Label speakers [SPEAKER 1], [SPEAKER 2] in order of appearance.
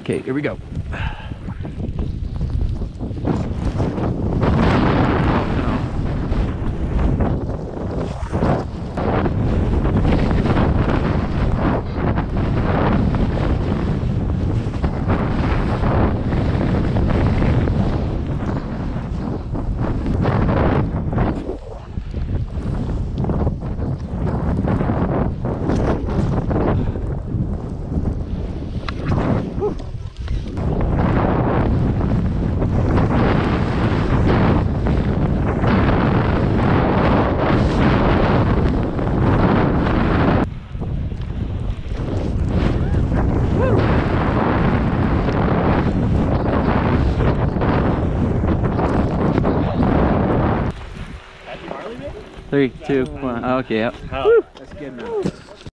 [SPEAKER 1] Okay, here we go. Three, two, one. Okay, yep.
[SPEAKER 2] That's good enough.